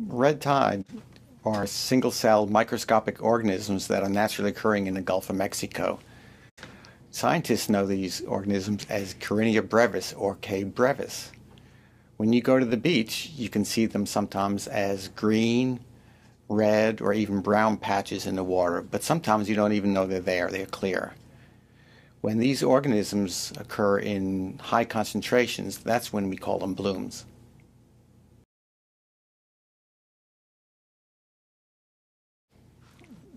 Red tide are single-celled microscopic organisms that are naturally occurring in the Gulf of Mexico. Scientists know these organisms as Karenia brevis or K. brevis. When you go to the beach, you can see them sometimes as green, red, or even brown patches in the water, but sometimes you don't even know they're there, they're clear. When these organisms occur in high concentrations, that's when we call them blooms.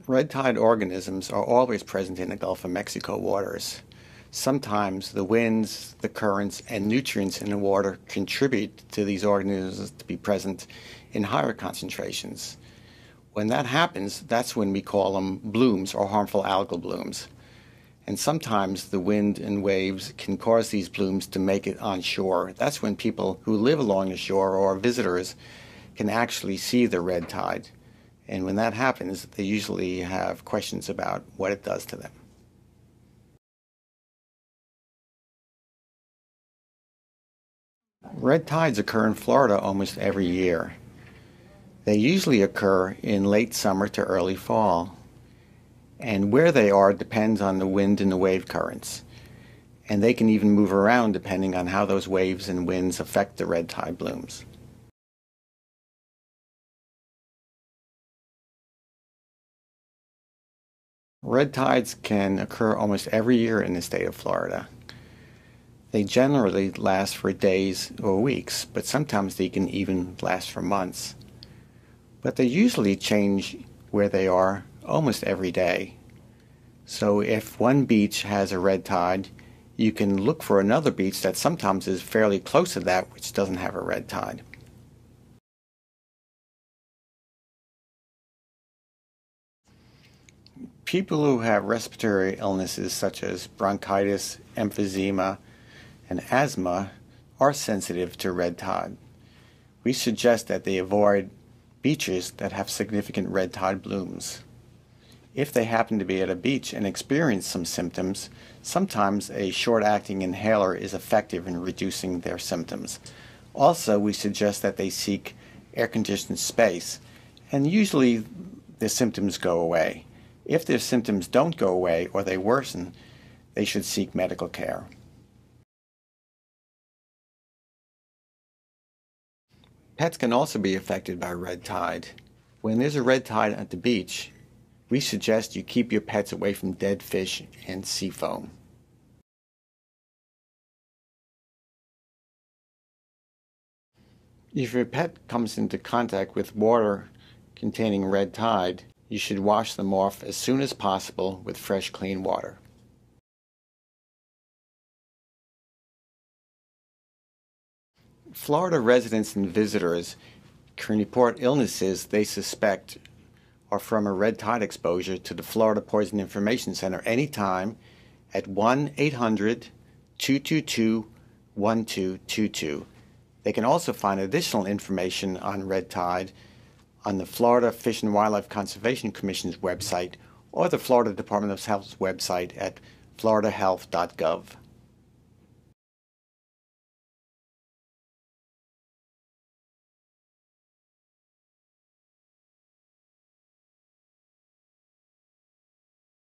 Red tide organisms are always present in the Gulf of Mexico waters. Sometimes the winds, the currents, and nutrients in the water contribute to these organisms to be present in higher concentrations. When that happens, that's when we call them blooms or harmful algal blooms. And sometimes the wind and waves can cause these blooms to make it on shore. That's when people who live along the shore or visitors can actually see the red tide. And when that happens, they usually have questions about what it does to them. Red tides occur in Florida almost every year. They usually occur in late summer to early fall. And where they are depends on the wind and the wave currents. And they can even move around depending on how those waves and winds affect the red tide blooms. Red tides can occur almost every year in the state of Florida. They generally last for days or weeks, but sometimes they can even last for months. But they usually change where they are almost every day. So if one beach has a red tide, you can look for another beach that sometimes is fairly close to that which doesn't have a red tide. People who have respiratory illnesses such as bronchitis, emphysema, and asthma are sensitive to red tide. We suggest that they avoid beaches that have significant red tide blooms. If they happen to be at a beach and experience some symptoms, sometimes a short-acting inhaler is effective in reducing their symptoms. Also, we suggest that they seek air-conditioned space, and usually the symptoms go away. If their symptoms don't go away or they worsen, they should seek medical care. Pets can also be affected by red tide. When there's a red tide at the beach, we suggest you keep your pets away from dead fish and sea foam. If your pet comes into contact with water containing red tide, you should wash them off as soon as possible with fresh clean water. Florida residents and visitors can report illnesses they suspect are from a red tide exposure to the Florida Poison Information Center anytime at 1 800 222 1222. They can also find additional information on red tide on the Florida Fish and Wildlife Conservation Commission's website or the Florida Department of Health's website at floridahealth.gov.